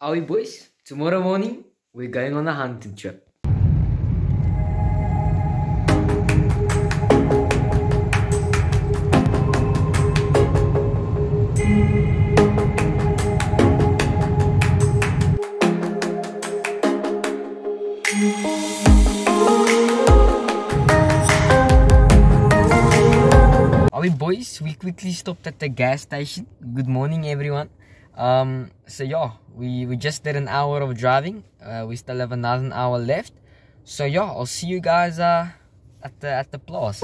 Are we boys? Tomorrow morning, we're going on a hunting trip. We boys? We quickly stopped at the gas station. Good morning, everyone. Um, so yeah, we we just did an hour of driving. Uh, we still have another hour left. So yeah, I'll see you guys uh at the at the place.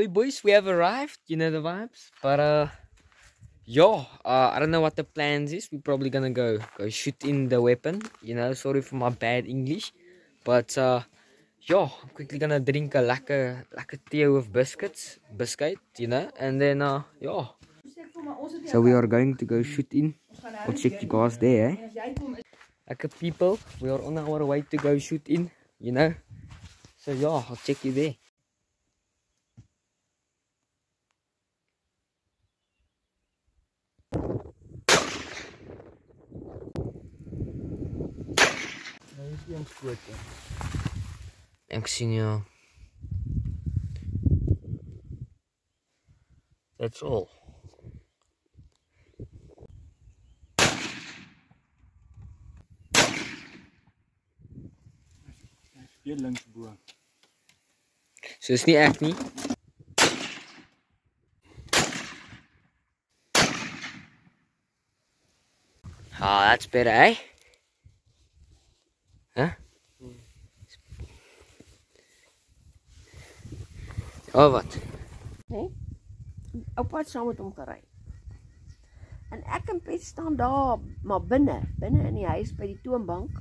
We boys? We have arrived. You know the vibes. But uh, yo, uh, I don't know what the plans is. We're probably gonna go go shoot in the weapon. You know, sorry for my bad English, but uh, yo, I'm quickly gonna drink a lekker lekker tea with biscuits, biscuit. You know, and then uh, yo. So we are going to go shoot in. I'll check you guys there. Eh? Lekker people, we are on our way to go shoot in. You know, so yeah, I'll check you there. Nou is een skote. Ek sien jou. That's all. Bo. So is nie ek nie. Ah, that's better, eh? Oh, wat? Oupa het saam met hom gery. En ek en Piet staan daar maar binne, binne in die huis by die toonbank,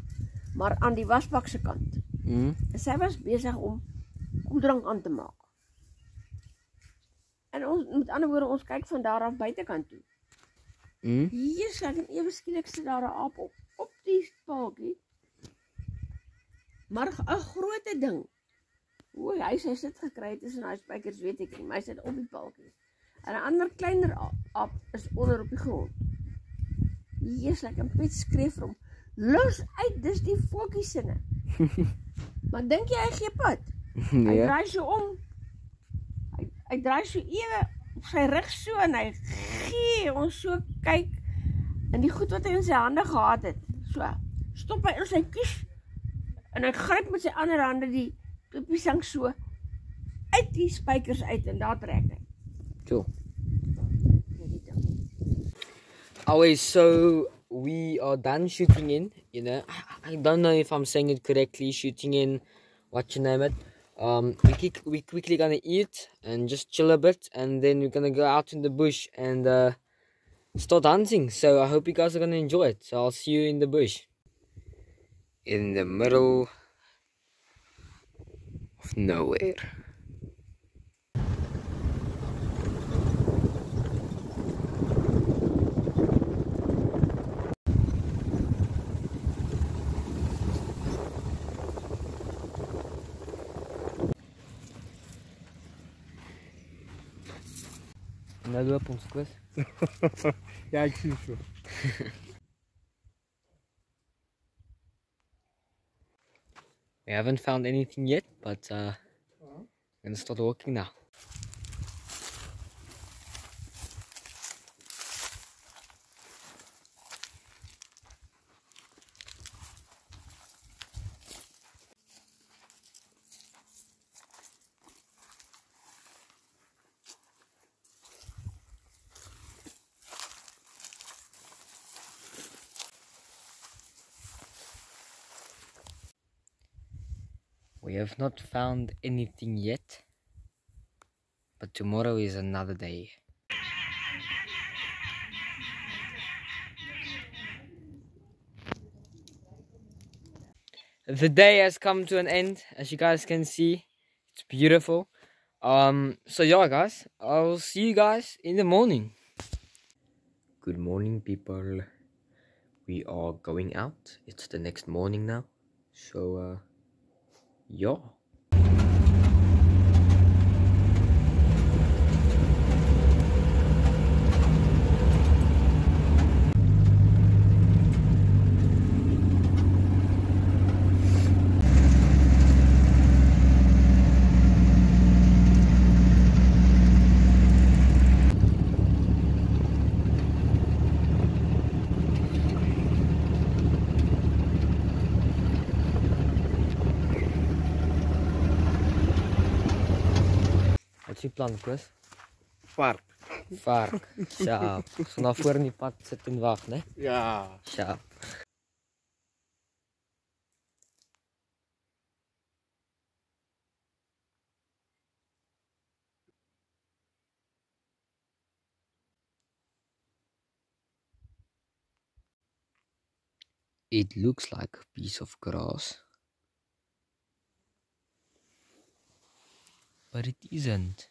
maar aan die wasbak se kant. Hmm? En sy was besig om koeldrank aan te maak. En ons met ander woorde ons kyk van daar af buitekant toe. Hmm? Hier sê ek en ewe skielik sit daar 'n aap op op die paaltjie. Maar 'n groot ding. O, hy sê hy sit gekry tussen daai spykers, weet ek nie, maar hy sit op die paaltjie. En 'n ander kleiner aap, is onder op die grond. Jesus, ek en Piet skree vir hom. Los uit, dis die fokkie sinne. maar dink jy hy gee pad? Hy Nee. draai so om. Hy hy draai so ewe op sy rug so en hy gee ons so kyk in die goed wat hy in sy hande gehad het. So stop hy in sy kies en hy gryp met sy ander hande die piesang so uit die spykers uit en daar trek hy. Cool. Nee, die ding. Always, so we are done shooting in. You know, I, I don't know if I'm saying it correctly. Shooting in, what you name it. Um, we quick, we quickly gonna eat and just chill a bit, and then we're gonna go out in the bush and uh, start hunting. So I hope you guys are gonna enjoy it. So I'll see you in the bush. In the middle of nowhere. Nou loop ons kwes. Ja, We haven't found anything yet, but uh, I'm gonna start walking now. We have not found anything yet, but tomorrow is another day. The day has come to an end, as you guys can see. It's beautiful. Um, so yeah, guys, I'll see you guys in the morning. Good morning, people. We are going out. It's the next morning now. So, uh, yeah. Wat plan, Chris? Vark. Vark. Sjaap. Voor in die pad en hè? Ja. Sjaap. It looks like a piece of grass. But it isn't.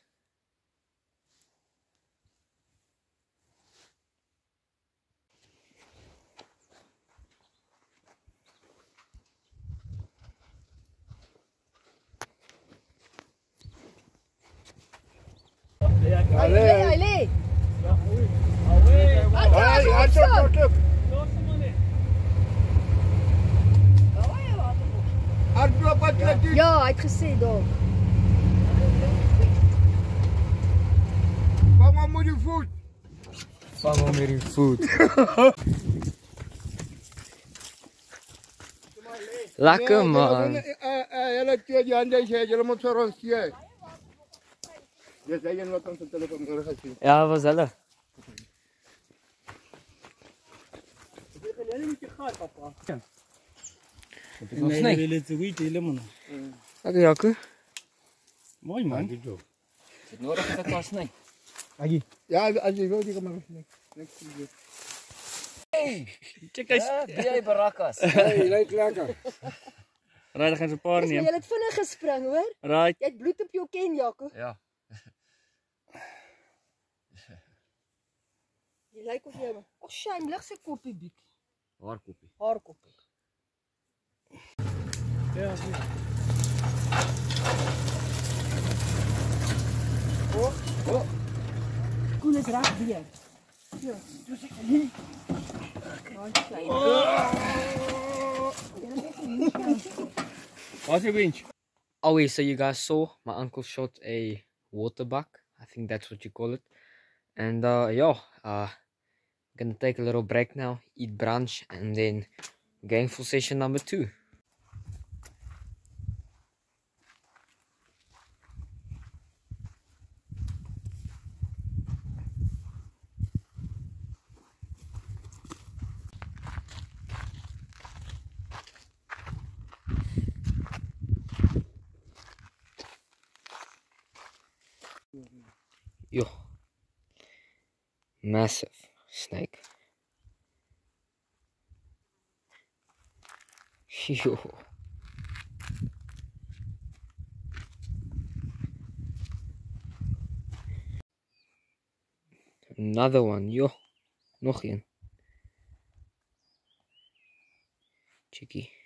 aç aç aç. Ja, ik gezien ook. Mama moet je Lekker man. Ela tinha de andar cheia, ela mostrou os tias. Desde aí não tem telefone, ela fazia. É a voz dela. Lagi aku. Mooi man. Lagi bro. Zit nodig dat ik was nee. Ja, als je wil, die kan maar weg. Hey, kijk eens. Jij barakas. Hey, lijkt lekker. Rijd gaan ze paar nemen. Jy van een gespring, hoor. Rijk. Jy bloed op jou kin, Jakke. Ja. Jy lyk of jy, ag, shame, leg ze kopie, Biki. Waar koppie? Haar koppie. Ja, Koen is reg weer. Ja, dis ek. Daai klein. Waar's jou winch? Oh, wait, so you guys saw my uncle shot a water buck. I think that's what you call it. And uh yeah, uh gonna take a little break now, eat brunch, and then going for session number two. Yo. Massive snake. Yo. Another one. Yo. Nog een. Chickie.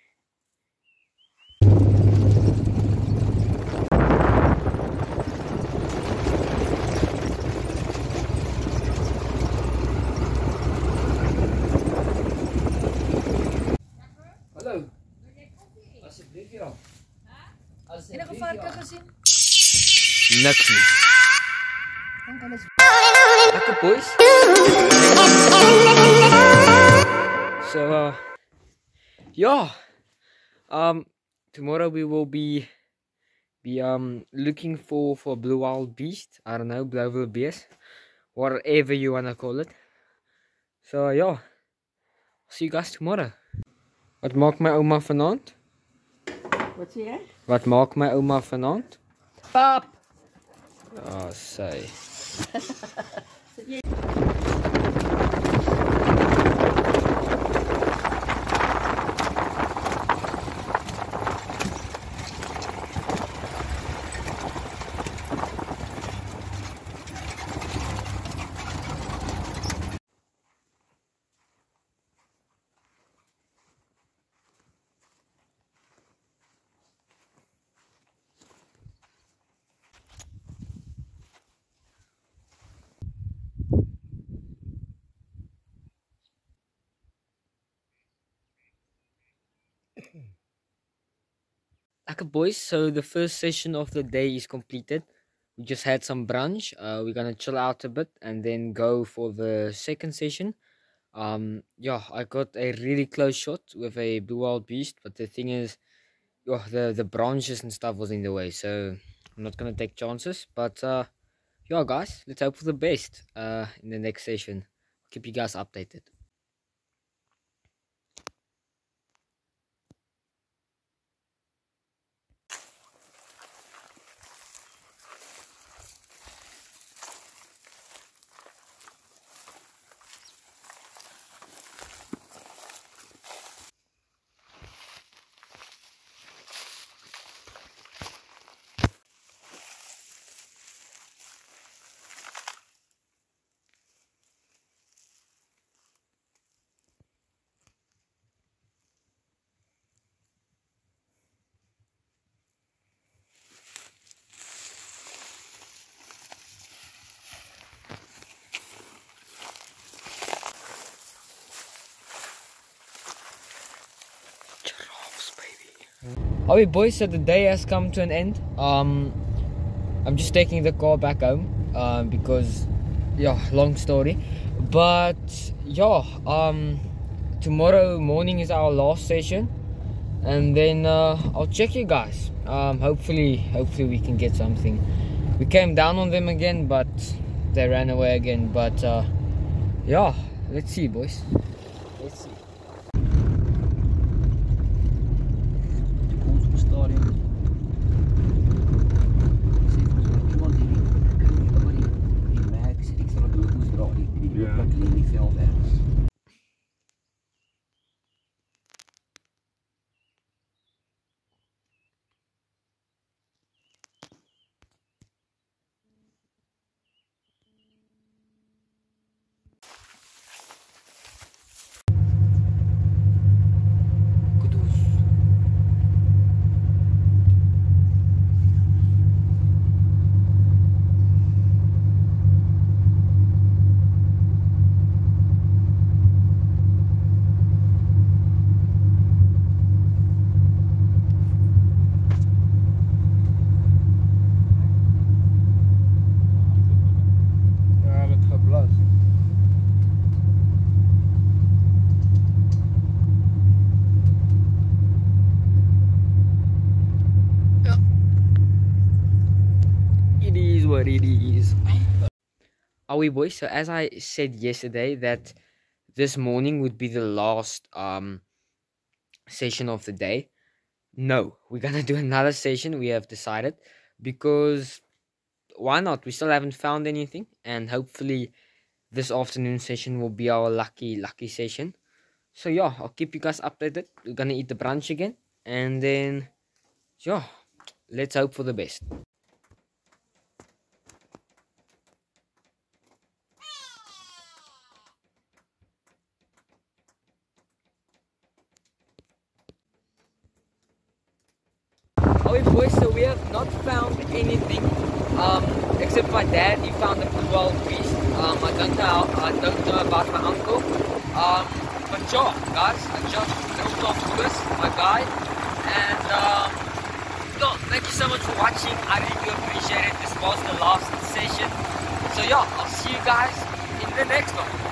Niks nie. Dink hulle is Lekker boys. So uh yeah. Um tomorrow we will be be um looking for for blue wild beast. I don't know, blue wild beast. Whatever you wanna call it. So yeah. See you guys tomorrow. Wat maak my ouma vanaand? Wat sê jy? Wat maak my ouma vanaand? Pap. Ah, sy. Okay, boys. So the first session of the day is completed. We just had some brunch. Uh, we're gonna chill out a bit and then go for the second session. Um, yeah, I got a really close shot with a blue wild beast, but the thing is, yeah, the the branches and stuff was in the way, so I'm not gonna take chances. But uh, yeah, guys, let's hope for the best. Uh, in the next session, keep you guys updated. Alright boys, so the day has come to an end. Um I'm just taking the car back home. Um because yeah, long story. But yeah, um tomorrow morning is our last session. And then uh I'll check you guys. Um hopefully hopefully we can get something. We came down on them again but they ran away again. But uh yeah, let's see boys. Let's see. ons op die stadion. Sê vir ons wat iemand hierdie hierdie oor die die Max ekstra logos dra die die Ja. loop wat lê in die veld ergens. Kudus. Ja, dat geblas. It is what it is. Are we boys? So as I said yesterday that this morning would be the last um session of the day. No, we're gonna do another session, we have decided. Because why not? We still haven't found anything and hopefully this afternoon session will be our lucky lucky session. So yeah, I'll keep you guys updated. We're gonna eat the brunch again and then yeah, let's hope for the best. Oh, boys, so we have not found anything. Um, except my dad, he found a blue wild beast. Um, I don't know, I don't know about my uncle. Um, but yeah, guys, I just drove off Lewis, my guy. And, um, yeah, thank you so much for watching. I really do appreciate it. This was the last session. So yeah, I'll see you guys in the next one.